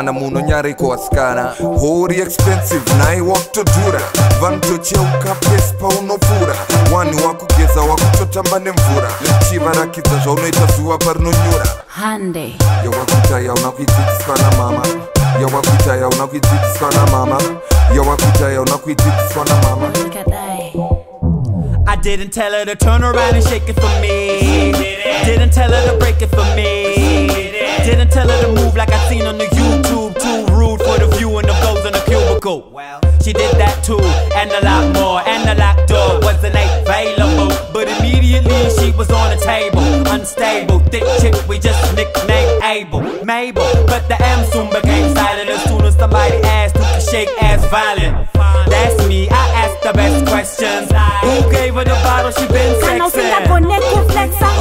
kana munhu onyareko wasikana hori expensive naiwa kutodhura vanotocheuka pesi paunopfuura wani wakugeza wakutotamba nemvura chivarakidza zvaunoita zuva parinonyura hande yawakuita yauna kuidzidziswa namama yawakuita yauna kuidzidziswa namama yawakuita yauna kuidzidziswa namama I didn't tell her to turn around and shake it for me. Didn't tell her to break it for me. Didn't tell her to move like I seen on the. single. She did that too, and a lot more. And a lot door wasn't available, but immediately she was on the table. Unstable, thick chick, we just nicknamed Abel, Mabel. But the M soon became silent as soon as somebody asked who could shake ass violent. That's me, I asked the best questions. Who gave her the bottle she been sexing?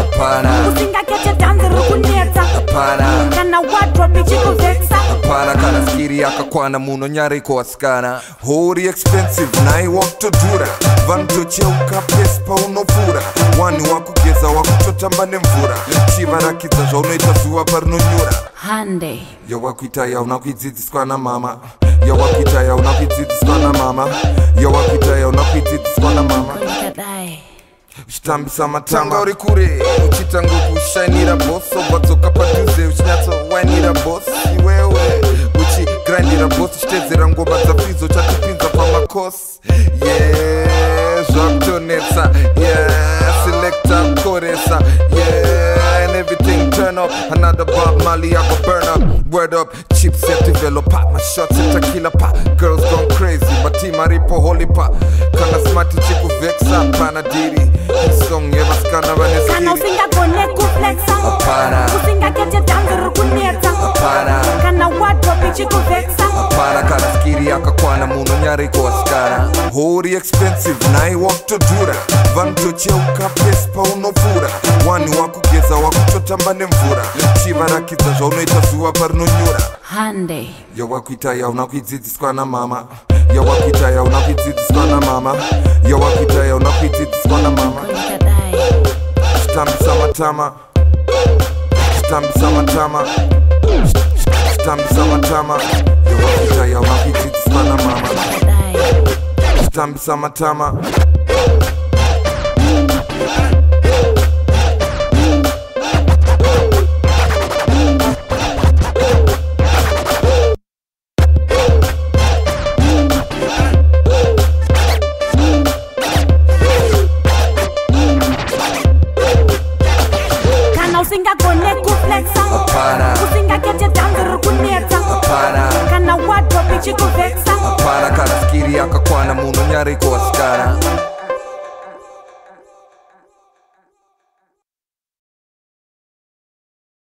Upana. Kusinga keche danzi rukunetsa. Upana. Kana wardrobe chikuveksa. kana kana skiri yakakwana muno nyareko wasikana hori expensive naiwakutodhura vanutocheuka pesi paunopfuura wani wakugeza wakutotamba nemvura chivarakidza zvaunoita zuva parinonyura hande yawakuita yauna kuidzidziswa namama yawakuita yauna kuidzidziswa namama yawakuita yauna kuidzidziswa namama uchitambisa matanga uri kure uchitanga kushainira bos obvadzoka padhuze uchinyatsowainira bos iwewe grindira bosi chitedzera ngoma dzafizo chatipinza pamakosi ye zvakutonetsa ye selekta koresa ye everything turn up another bob molly i will burn up word up chips set develop pop my shots and tequila pop girls gone crazy my team i rip a holy pop kana smarty chick with vexa pana diri this song yeah my skana when it's kana singa apana kana skiri yakakwana muno nyareko wasikana hori expensive naiwa kutodhura vanotocheuka pesi paunopfuura wani wakugeza wakutotamba nemvura nechivarakidza zvaunoita zuva parinonyura hande yawakuita yauna kuidzidziswa namama yawakuita yauna kuidzidziswa namama yawakuita yauna kuidzidziswa namama tambisa matama tambisa matama stambi za matama yowapita yawapititsmana mama stambi za matama para karafikiria kakwana muno nyari